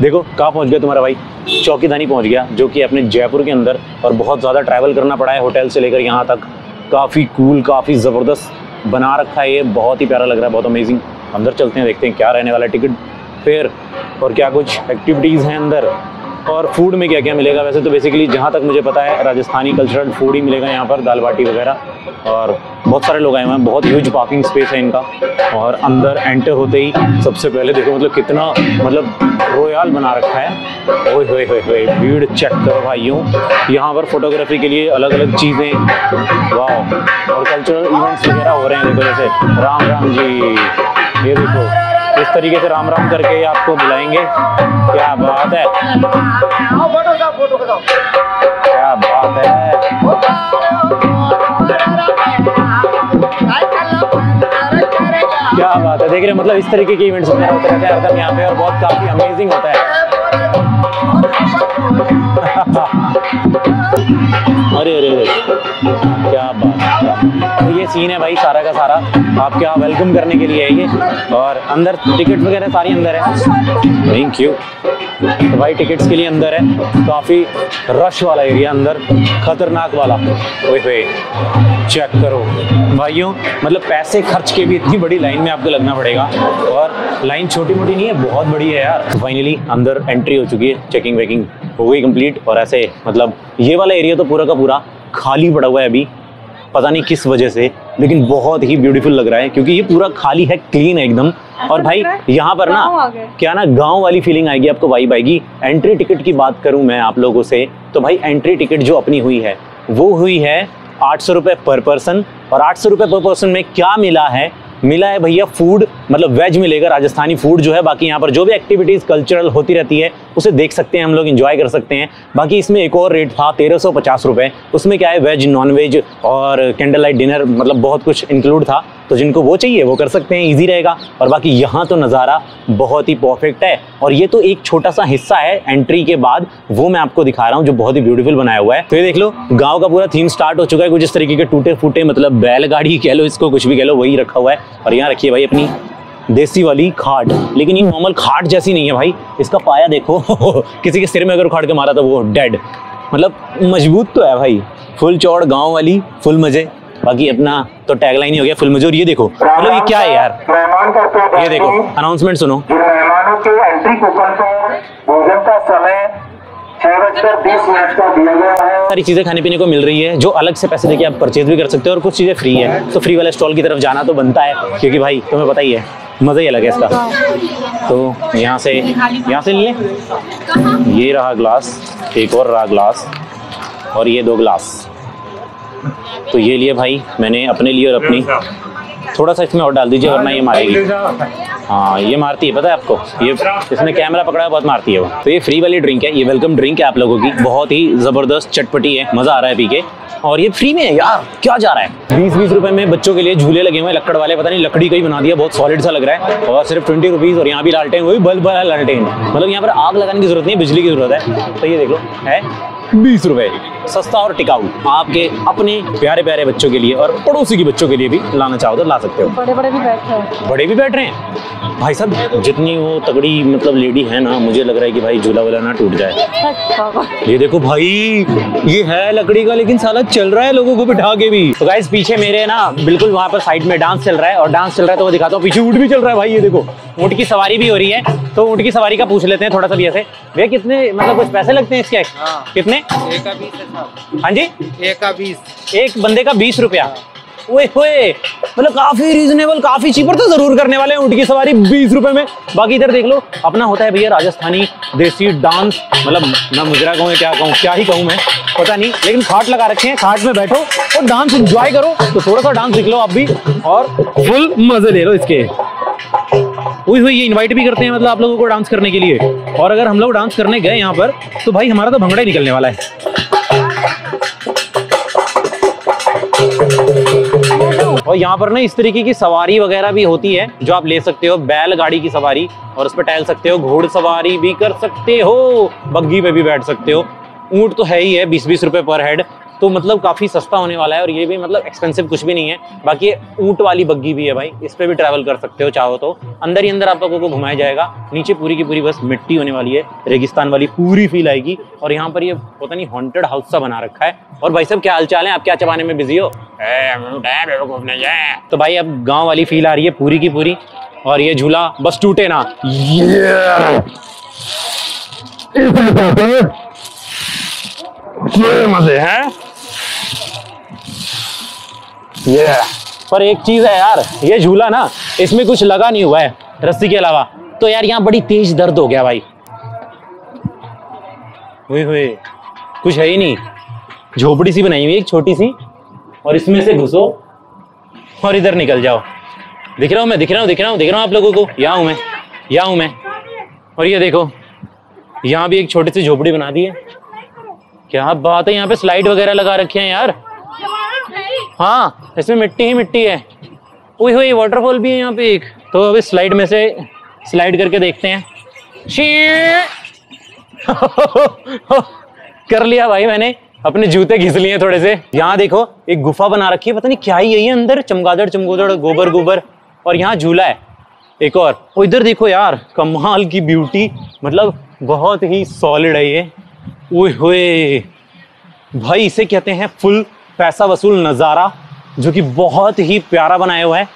देखो, कहाँ पहुँच गया तुम्हारा भाई? चौकीधानी पहुँच गया, जो कि अपने जयपुर के अंदर और बहुत ज़्यादा ट्रैवल करना पड़ा है होटल से लेकर यहाँ तक। काफ़ी कूल काफ़ी ज़बरदस्त बना रखा है ये, बहुत ही प्यारा लग रहा है, बहुत अमेजिंग अंदर चलते हैं, देखते हैं क्या रहने वाला टिकट। फेयर और क्या कुछ एक्टिविटीज़ हैं अंदर? और फ़ूड में क्या क्या मिलेगा? वैसे तो बेसिकली जहाँ तक मुझे पता है, राजस्थानी कल्चरल फ़ूड ही मिलेगा यहाँ पर, दाल बाटी वगैरह। और बहुत सारे लोग आए हुए हैं, बहुत ह्यूज पार्किंग स्पेस है इनका। और अंदर एंटर होते ही सबसे पहले देखो मतलब कितना मतलब रोयाल बना रखा है। ओए होए होए होए, भीड़ चेक करो भाइयों। यहाँ पर फोटोग्राफी के लिए अलग अलग चीज़ें। वाह और कल्चरल इवेंट्स वगैरह हो रहे हैं, देखो जैसे। राम राम जी, ये देखो। इस तरीके से राम राम करके आपको बुलाएँगे। क्या बात है। क्या बात है। क्या बात है। देख रहे हैं मतलब इस तरीके के इवेंट्स वगैरह होते रहते हैं हरदम यहाँ पे और बहुत काफ़ी अमेजिंग होता है। अरे अरे अरे। क्या बात। तो ये सीन है भाई सारा का सारा। आपके यहाँ वेलकम करने के लिए है ये? और अंदर टिकट वगैरह सारी अंदर है। थैंक यू तो भाई टिकट्स के लिए अंदर है। काफ़ी रश वाला एरिया अंदर। खतरनाक वाला। ओए होए। चेक करो। भाइयों मतलब पैसे खर्च के भी इतनी बड़ी लाइन में आपको लगना पड़ेगा। और लाइन छोटी मोटी नहीं है, बहुत बड़ी है यार। फाइनली अंदर एंट्री हो चुकी है चेकिंग वेकिंग हो गई कंप्लीट और ऐसे मतलब ये वाला एरिया तो पूरा का पूरा खाली पड़ा हुआ है अभी। पता नहीं किस वजह से लेकिन बहुत ही ब्यूटीफुल लग रहा है क्योंकि ये पूरा खाली है क्लीन है एकदम। और भाई यहाँ पर ना क्या ना गाँव वाली फीलिंग आएगी आपको वाइब आएगी। एंट्री टिकट की बात करूँ मैं आप लोगों से तो भाई एंट्री टिकट जो अपनी हुई है वो हुई है आठ सौ रुपये पर पर्सन और आठ सौ रुपये पर पर्सन में क्या मिला है मिला है भैया फ़ूड मतलब वेज मिलेगा राजस्थानी फ़ूड जो है, बाकी यहाँ पर जो भी एक्टिविटीज़ कल्चरल होती रहती है, उसे देख सकते हैं हम लोग इन्जॉय कर सकते हैं। बाकी इसमें एक और रेट था तेरह सौ उसमें क्या है वेज नॉन वेज और कैंडल लाइट डिनर मतलब बहुत कुछ इंक्लूड था। तो जिनको वो चाहिए, वो कर सकते हैं इजी रहेगा। और बाकी यहाँ तो नज़ारा बहुत ही परफेक्ट है। और ये तो एक छोटा सा हिस्सा है एंट्री के बाद, वो मैं आपको दिखा रहा हूँ, जो बहुत ही ब्यूटीफुल बनाया हुआ है। तो ये देख लो, गाँव का पूरा थीम स्टार्ट हो चुका है। कुछ इस तरीके के टूटे फूटे मतलब बैलगाड़ी कह लो इसको, कुछ भी कह लो, वही रखा हुआ है। और यहाँ रखिए भाई अपनी देसी वाली खाट। लेकिन ये नॉर्मल खाट जैसी नहीं है भाई। इसका पाया देखो, किसी के सिर में अगर उखाड़ के मारा तो वो डेड मतलब मज़बूत तो है भाई। फुल चौड़ गाँव वाली, फुल मज़े। बाकी अपना तो टैगलाइन ही हो गया फुल मज़े और ये देखो मतलब ये क्या है यार? ये देखो अनाउंसमेंट सुनो। मेहमानों के एंट्री कूपन पर भोजन का समय है। सारी चीज़ें खाने पीने को मिल रही है जो अलग से पैसे देके आप परचेज भी कर सकते हो और कुछ चीज़ें फ्री है। तो फ्री वाले स्टॉल की तरफ़ जाना तो बनता है क्योंकि भाई तुम्हें पता ही है मज़ा ही अलग है इसका। तो यहाँ से यहाँ से लिए। ये रहा ग्लास एक और रहा ग्लास और ये दो ग्लास तो ये लिए भाई मैंने अपने लिए और अपनी। थोड़ा सा इसमें और डाल दीजिए वरना ये मारेगी। हाँ ये मारती है पता है आपको? ये इसने कैमरा पकड़ा है बहुत मारती है वो। तो ये फ्री वाली ड्रिंक है ये वेलकम ड्रिंक है आप लोगों की। बहुत ही ज़बरदस्त चटपटी है मज़ा आ रहा है पी के। और ये फ्री में है यार क्या जा रहा है? बीस बीस रुपए में बच्चों के लिए झूले लगे हुए हैं लकड़ वाले पता नहीं लकड़ी का ही बना दिया बहुत सॉलिड सा लग रहा है। और सिर्फ़ ट्वेंटी रुपीज़ और यहाँ भी लालटेन वही बल्ब वाला लालटेन। मतलब यहाँ पर आग लगाने की ज़रूरत नहीं है बिजली की ज़रूरत है। तो ये देख लो है बीस रुपए। सस्ता और टिकाऊ आपके अपने प्यारे प्यारे बच्चों के लिए और पड़ोसी के बच्चों के लिए भी लाना चाहो तो ला सकते हो। बड़े बड़े भी बैठे हैं। बड़े भी बैठ रहे हैं। भाई साहब जितनी वो तगड़ी मतलब लेडी है ना मुझे लग रहा है कि भाई झूला वूला ना टूट जाए। ये देखो भाई ये है लकड़ी का लेकिन साला चल रहा है लोगों को बिठा के भी। तो गाइस पीछे मेरे ना बिल्कुल वहाँ पर साइड में डांस चल रहा है और डांस चल रहा है तो वो दिखाता हूँ पीछे ऊँट भी चल रहा है भाई ये देखो। ऊँट की सवारी भी हो रही है तो ऊँट की सवारी का पूछ लेते हैं थोड़ा सा भी ऐसे। भैया कितने मतलब कुछ पैसे लगते हैं इसके? कितने? है साहब। हाँ जी? एक का बीस। एक बंदे का बीस रुपया। मतलब काफ़ी रीजनेबल काफ़ी चीपर तो ज़रूर करने वाले हैं ऊँट की सवारी बीस रुपए में। बाकी इधर देख लो, अपना होता है भैया राजस्थानी देसी डांस मतलब मैं मुजरा कहूँ क्या कहूँ, क्या ही कहूँ मैं, पता नहीं, लेकिन खाट लगा रखे हैं, खाट में बैठो और डांस एंजॉय करो तो थोड़ा सा डांस सीख लो आप भी, और फुल मज़े ले लो इसके। हुई हुई, ये इनवाइट भी करते हैं मतलब आप लोगों को डांस करने के लिए। और अगर हम लोग डांस करने गए यहाँ पर तो भाई हमारा तो भंगड़ा ही निकलने वाला है। और यहाँ पर ना इस तरीके की सवारी वगैरह भी होती है, जो आप ले सकते हो बैल गाड़ी की सवारी, और उस पर टहल सकते हो, घोड़ सवारी भी कर सकते हो, बग्घी पे भी बैठ सकते हो। ऊँट तो है ही है बीस बीस रुपए पर हेड। तो मतलब काफ़ी सस्ता होने वाला है और ये भी मतलब एक्सपेंसिव कुछ भी नहीं है। बाकी ऊँट वाली बग्गी भी है भाई इस पे भी ट्रैवल कर सकते हो चाहो तो। अंदर ही अंदर आप लोगों को घुमाया जाएगा नीचे पूरी की पूरी बस मिट्टी होने वाली है रेगिस्तान वाली पूरी फील आएगी। और यहाँ पर ये पता नहीं हॉन्टेड हाउस सा बना रखा है। और भाई साहब क्या हालचाल है? आप क्या चबाने में बिज़ी हो? तो भाई अब गाँव वाली फील आ रही है पूरी की पूरी। और ये झूला बस टूटे ना। ये मज़े हैं। ये पर एक चीज़ है यार ये झूला ना इसमें कुछ लगा नहीं हुआ है रस्सी के अलावा। तो यार यहाँ बड़ी तेज दर्द हो गया भाई। हुए हुए। कुछ है ही नहीं। झोपड़ी सी बनाई हुई एक छोटी सी। और इसमें से घुसो और इधर निकल जाओ। दिख रहा हूँ मैं दिख रहा हूँ दिख रहा हूँ दिख रहा हूँ आप लोगों को। यहाँ हूँ मैं यहाँ हूँ मैं। और ये देखो यहाँ भी एक छोटी सी झोपड़ी बना दी है। क्या बात है यहाँ पे स्लाइड वगैरह लगा रखे हैं यार। हाँ इसमें मिट्टी ही मिट्टी है। ओए होए वाटरफॉल भी है यहाँ पे एक। तो अभी स्लाइड में से स्लाइड करके देखते हैं। कर लिया भाई मैंने। अपने जूते घिस लिए थोड़े से। यहाँ देखो, एक गुफा बना रखी है। पता नहीं क्या ही है ये अंदर। चमगादड़, चमगोदड़, गोबर गोबर। और यहाँ झूला है। एक और। इधर देखो यार, कमाल की ब्यूटी मतलब बहुत ही सॉलिड है ये। ओए भाई इसे कहते हैं फुल पैसा वसूल नज़ारा, जो कि बहुत ही प्यारा बनाया हुआ है,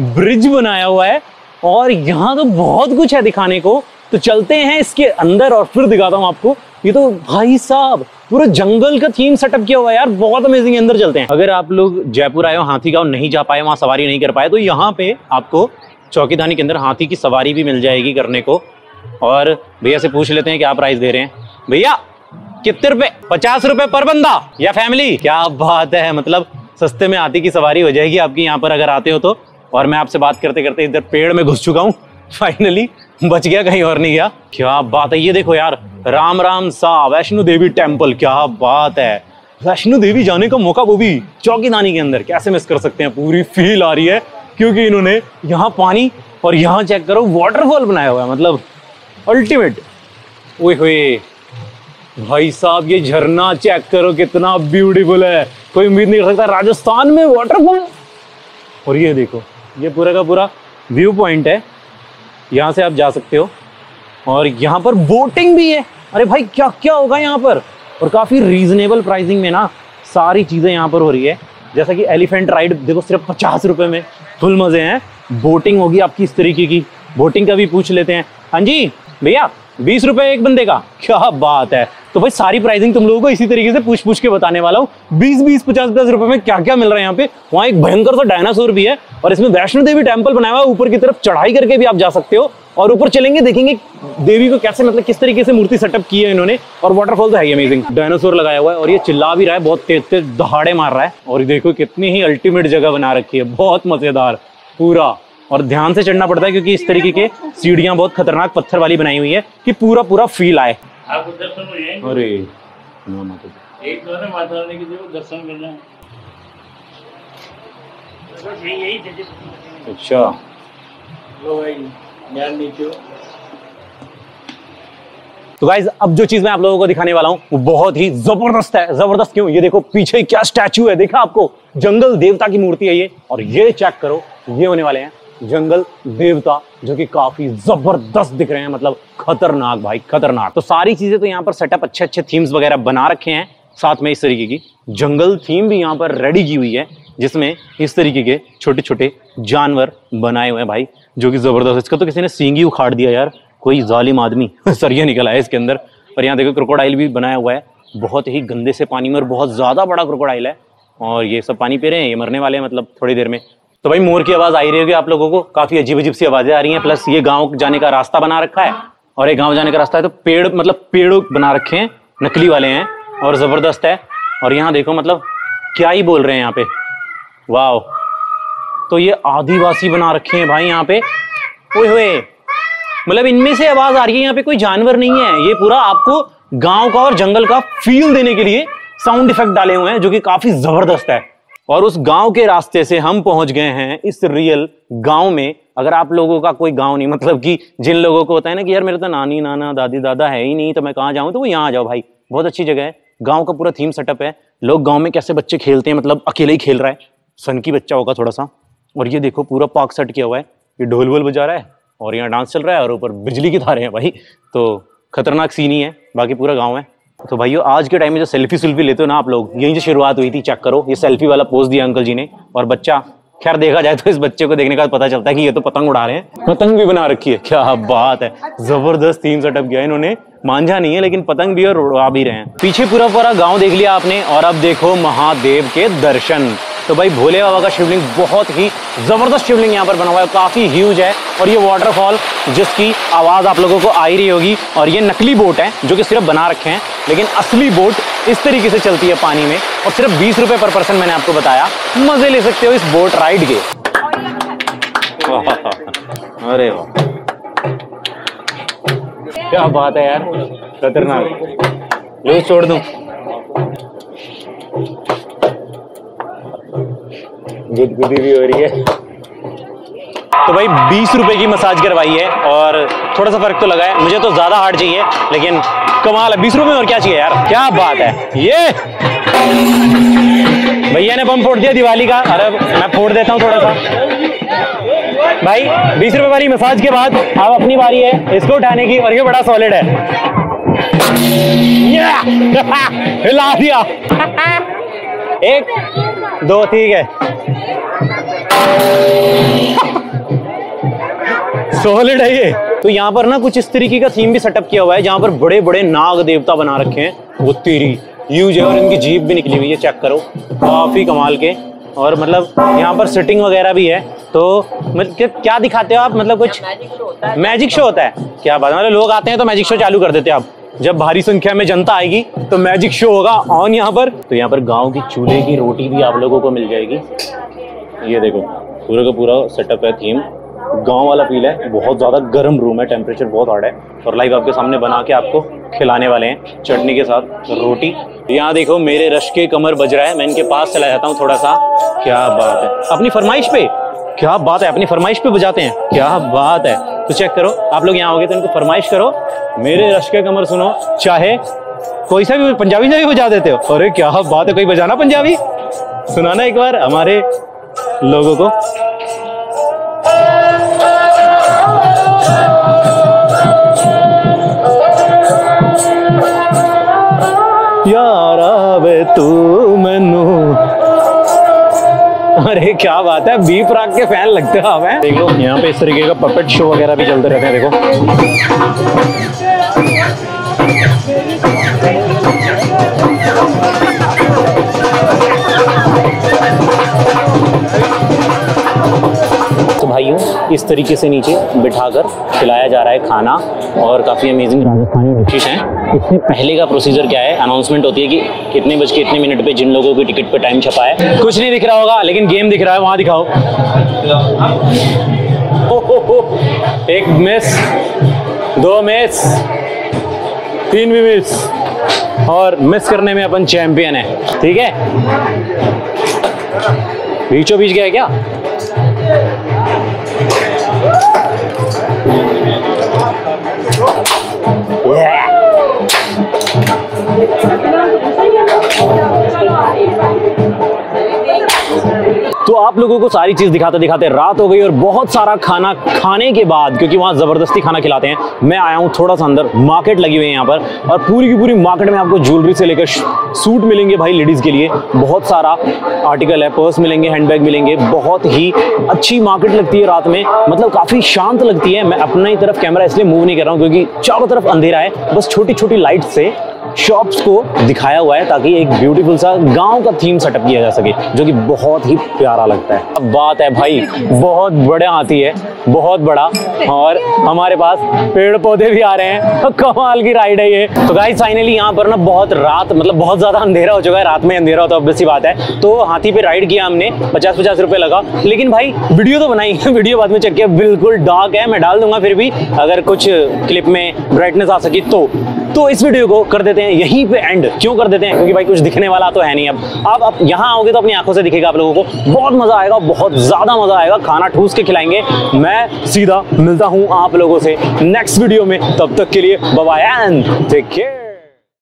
ब्रिज बनाया हुआ है, और यहाँ तो बहुत कुछ है दिखाने को। तो चलते हैं इसके अंदर और फिर दिखाता हूँ आपको। ये तो भाई साहब, पूरा जंगल का थीम सेटअप किया हुआ है यार, बहुत अमेजिंग अंदर चलते हैं। अगर आप लोग जयपुर आए हो, हाथी गाँव नहीं जा पाए, वहाँ सवारी नहीं कर पाए तो यहाँ पे आपको चौकीदानी के अंदर हाथी की सवारी भी मिल जाएगी करने को। और भैया से पूछ लेते हैं क्या प्राइस दे रहे हैं। भैया कितने रुपए? पचास रुपए पर बंदा? या फैमिली क्या बात है मतलब सस्ते में हाथी की सवारी हो जाएगी आपकी यहाँ पर अगर आते हो तो। और मैं आपसे बात करते करते इधर पेड़ में घुस चुका हूँ। फाइनली बच गया, कहीं और नहीं गया। क्या बात है, ये देखो यार, राम राम सा, वैष्णो देवी टेंपल क्या बात है। वैष्णो देवी जाने का मौका वो भी चौकीदानी के अंदर, कैसे मिस कर सकते हैं? पूरी फील आ रही है, क्योंकि इन्होंने यहाँ पानी और यहाँ चेक करो वाटरफॉल बनाया हुआ है मतलब अल्टीमेट ओए हुए भाई साहब, ये झरना चेक करो कितना ब्यूटीफुल है। कोई उम्मीद नहीं कर सकता, राजस्थान में वाटरफॉल और ये देखो, ये पूरा का पूरा व्यू पॉइंट है। यहाँ से आप जा सकते हो। और यहाँ पर बोटिंग भी है। अरे भाई, क्या क्या होगा यहाँ पर? और काफ़ी रीजनेबल प्राइसिंग में ना सारी चीज़ें यहाँ पर हो रही है। जैसा कि एलिफेंट राइड देखो सिर्फ़ पचास रुपए में। फुल मज़े हैं। बोटिंग होगी आपकी इस तरीके की। बोटिंग का भी पूछ लेते हैं। हाँ जी, भैया, बीस रुपए एक बंदे का। क्या बात है। तो भाई सारी प्राइसिंग तुम लोगों को इसी तरीके से पूछ पूछ के बताने वाला हूँ। बीस बीस पचास पचास रुपए में क्या क्या मिल रहा है यहाँ पे? वहाँ एक भयंकर सा डायनासोर भी है और इसमें वैष्णो देवी टेंपल बनाया हुआ है। ऊपर की तरफ़ चढ़ाई करके भी आप जा सकते हो और ऊपर चलेंगे, देखेंगे देवी को कैसे मतलब किस तरीके से मूर्ति सेटअप की है इन्होंने और वाटरफॉल तो है अमेजिंग डायनासोर लगाया हुआ है और ये चिल्ला भी रहा है, बहुत तेज तेज दहाड़े मार रहा है और देखो कितनी ही अल्टीमेट जगह बना रखी है, बहुत मज़ेदार पूरा। और ध्यान से चढ़ना पड़ता है क्योंकि इस तरीके के सीढ़ियाँ बहुत खतरनाक पत्थर वाली बनाई हुई है कि पूरा पूरा फील आए। आपको दर्शन हो जाएँगे अरे एक तो है माता रानी की जो दर्शन थे जी। अच्छा। लो भाई ज्ञान नीचे तो गाइज़ अब जो चीज़ मैं आप लोगों को दिखाने वाला हूँ वो बहुत ही ज़बरदस्त है। ज़बरदस्त क्यों? ये देखो पीछे क्या स्टैचू है देखा आपको? जंगल देवता की मूर्ति है ये। और ये चेक करो ये होने वाले हैं। जंगल देवता, जो कि काफ़ी ज़बरदस्त दिख रहे हैं मतलब खतरनाक भाई, खतरनाक। तो सारी चीज़ें तो यहाँ पर सेटअप अच्छे अच्छे थीम्स वगैरह बना रखे हैं, साथ में इस तरीके की जंगल थीम भी यहाँ पर रेडी की हुई है, जिसमें इस तरीके के छोटे छोटे जानवर बनाए हुए हैं भाई, जो कि ज़बरदस्त इसका तो किसी ने सींग ही उखाड़ दिया यार, कोई जालिम आदमी, सरिया निकला है इसके अंदर। और यहाँ देखो क्रोकोडाइल भी बनाया हुआ है, बहुत ही गंदे से पानी में, और बहुत ज़्यादा बड़ा क्रोकोडाइल है। और ये सब पानी पी रहे हैं, ये मरने वाले हैं मतलब थोड़ी देर में। तो भाई मोर की आवाज़ आ ही रही होगी आप लोगों को। काफ़ी अजीब अजीब सी आवाज़ें आ रही हैं। प्लस ये गाँव जाने का रास्ता बना रखा है और ये गाँव जाने का रास्ता है तो पेड़ मतलब पेड़ बना रखे हैं, नकली वाले हैं और ज़बरदस्त है। और यहाँ देखो मतलब क्या ही बोल रहे हैं यहाँ पे। वाह तो ये आदिवासी बना रखे हैं भाई यहाँ पे। होए। मतलब इनमें से आवाज़ आ रही है, यहाँ पे कोई जानवर नहीं है। ये पूरा आपको गाँव का और जंगल का फील देने के लिए साउंड इफ़ेक्ट डाले हुए हैं, जो कि काफ़ी ज़बरदस्त है। और उस गाँव के रास्ते से हम पहुँच गए हैं इस रियल गाँव में। अगर आप लोगों का कोई गाँव नहीं मतलब कि जिन लोगों को होता है ना कि यार मेरे तो नानी, नाना, दादी, दादा है ही नहीं तो मैं कहाँ जाऊँ? तो वो यहाँ आ जाओ भाई। बहुत अच्छी जगह है। गाँव का पूरा थीम सेटअप है। लोग गाँव में कैसे बच्चे खेलते हैं मतलब अकेले ही खेल रहा है। सन की बच्चा होगा थोड़ा सा। और ये देखो, पूरा पार्क सेट किया हुआ है। ये ढोल वोल बजा रहा है और यहाँ डांस चल रहा है और ऊपर बिजली की धारे हैं भाई। तो खतरनाक सीन ही है। बाकी पूरा गाँव है। तो भाइयों आज के टाइम में जो सेल्फी सुल्फी लेते हो ना आप लोग यहीं से शुरुआत हुई थी चेक करो ये सेल्फी वाला पोस्ट दिया अंकल जी ने। और बच्चा खैर देखा जाए तो इस बच्चे को देखने का पता चलता है कि ये तो पतंग उड़ा रहे हैं। पतंग भी बना रखी है क्या बात है। ज़बरदस्त थीम सेटअप किया इन्होंने। मांझा नहीं है लेकिन पतंग भी और उड़ा भी रहे हैं। पीछे पूरा पूरा गाँव देख लिया आपने और अब देखो महादेव के दर्शन। तो भाई भोले बाबा का शिवलिंग बहुत ही ज़बरदस्त शिवलिंग यहाँ पर बना हुआ है, काफ़ी ह्यूज है। और ये वाटरफॉल जिसकी आवाज़ आप लोगों को आ ही रही होगी, और ये नकली बोट है, जो कि सिर्फ़ बना रखे हैं, लेकिन असली बोट इस तरीके से चलती है पानी में, और सिर्फ़ बीस रुपए पर पर्सन मैंने आपको बताया, मज़े ले सकते हो इस बोट राइड के। अरे वाह। क्या बात है यार, खतरनाक। छोड़ दूँ। गुदगुदी भी हो रही है। तो भाई, बीस रुपए की मसाज करवाई है और थोड़ा सा फ़र्क तो लगा है। मुझे तो ज़्यादा हार्ड चाहिए, लेकिन कमाल है। बीस रुपए और क्या चाहिए यार? क्या बात है। ये! भैया ने बम फोड़ दिया दिवाली का। अरे, मैं फोड़ देता हूँ थोड़ा सा। भाई, बीस रुपए वाली मसाज के बाद अब अपनी बारी है। इसको उठाने की, और ये बड़ा सॉलिड है। हिला दिया। एक दो ठीक है। सॉलिड है ये। तो यहाँ पर ना कुछ इस तरीके का थीम भी सेटअप किया हुआ है जहाँ पर बड़े बड़े नाग देवता बना रखे हैं। वो तेरी यूज़ है और इनकी जीप भी निकली हुई है चेक करो। काफ़ी कमाल के। और मतलब यहाँ पर सिटिंग वगैरह भी है। तो मतलब क्या दिखाते हो आप? मतलब कुछ मैजिक शो होता है। क्या बात मतलब लोग आते हैं तो मैजिक शो चालू कर देते हैं आप। जब भारी संख्या में जनता आएगी तो मैजिक शो होगा ऑन यहाँ पर। तो यहाँ पर गाँव की चूल्हे की रोटी भी आप लोगों को मिल जाएगी। ये देखो, पूरा का पूरा सेटअप है थीम गाँव वाला फील है, बहुत ज़्यादा गर्म रूम है टेम्परेचर बहुत हार्ड है। और लाइव आपके सामने बना के आपको खिलाने वाले हैं, चटनी के साथ रोटी। यहाँ देखो, मेरे रश के कमर बज रहा है, मैं इनके पास चला जाता हूँ थोड़ा सा। क्या बात है। अपनी फरमाइश पे, क्या बात है, अपनी फरमाइश पे बजाते हैं। क्या बात है। तो चेक करो। आप लोग यहाँ हो गए तो इनको फरमाइश करो। मेरे रश के कमर सुनो, चाहे कोई सा भी पंजाबी से भी बजा देते हो। अरे क्या बात है, कोई बजाना पंजाबी? सुनाना एक बार हमारे लोगों को। अरे क्या बात है? बी प्राक के फ़ैन लगते हो आप, हैं? देखो यहाँ पे इस तरीके का पपेट शो वगैरह भी चलते रहते हैं, देखो। इस तरीके से नीचे बिठाकर खिलाया जा रहा है खाना और काफ़ी अमेजिंग राजस्थानी डिशेज हैं। इससे पहले का प्रोसीजर क्या है? अनाउंसमेंट होती है कि कितने बज के इतने मिनट पे जिन लोगों की टिकट पे टाइम छपा है। कुछ नहीं दिख रहा होगा लेकिन गेम दिख रहा है वहाँ दिखाओ। ओ, हो, हो, एक मिस दो मिस तीन भी मिस और मिस करने में अपन चैंपियन है। ठीक है? बीचों बीच गया क्या? आप लोगों को सारी चीज़ दिखाते दिखाते रात हो गई और बहुत सारा खाना खाने के बाद, क्योंकि वहाँ ज़बरदस्ती खाना खिलाते हैं, मैं आया हूँ थोड़ा सा अंदर मार्केट लगी हुई है यहाँ पर, और पूरी की पूरी मार्केट में आपको ज्वेलरी से लेकर सूट मिलेंगे भाई लेडीज़ के लिए, बहुत सारा आर्टिकल है पर्स मिलेंगे हैंडबैग मिलेंगे, बहुत ही अच्छी मार्केट लगती है रात में मतलब काफ़ी शांत लगती है, मैं अपना तरफ़ कैमरा इसलिए मूव नहीं कर रहा हूँ, क्योंकि चारों तरफ़ अंधेरा है, बस छोटी छोटी लाइट से शॉप्स को दिखाया हुआ है, ताकि एक ब्यूटीफुल सा गाँव का थीम सेटअप किया जा सके, जो कि बहुत ही प्यारा लगता है। अब बात है भाई, बहुत बड़े हाथी है, बहुत बड़ा, और हमारे पास पेड़ पौधे भी आ रहे हैं। कमाल की राइड है ये। तो गाइस फाइनली यहाँ पर ना बहुत रात मतलब बहुत ज़्यादा अंधेरा हो चुका है, रात में अंधेरा होता है बात है। तो हाथी पे राइड किया हमने पचास पचास रुपए लगा। लेकिन भाई वीडियो तो बनाई वीडियो बाद में चेक किया, बिल्कुल डार्क है, मैं डाल दूँगा फिर भी। अगर कुछ क्लिप में ब्राइटनेस आ सकी तो। तो इस वीडियो को कर देते हैं, यहीं पे एंड क्यों कर देते हैं? क्योंकि भाई कुछ दिखने वाला तो है नहीं अब। आप अब यहाँ आओगे तो अपनी आँखों से दिखेगा आप लोगों को। बहुत मज़ा आएगा, बहुत ज़्यादा मज़ा आएगा। खाना ठूस के खिलाएँगे। मैं सीधा मिलता हूँ आप लोगों से नेक्स्ट वीडियो में। तब तक के लिए बाय एंड टेक केयर